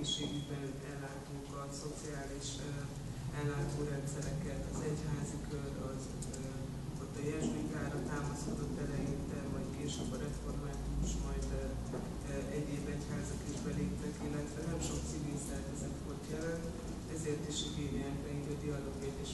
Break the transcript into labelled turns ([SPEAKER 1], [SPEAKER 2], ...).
[SPEAKER 1] egészségügyben ellátókat, szociális ellátórendszereket, az egyházi kör, az, ott a jezsuitára támaszkodott eleinte, majd később a református, majd egyéb egyházak is beléptek, illetve nem sok civil szervezet volt jelen, ezért is igényel a dialóg és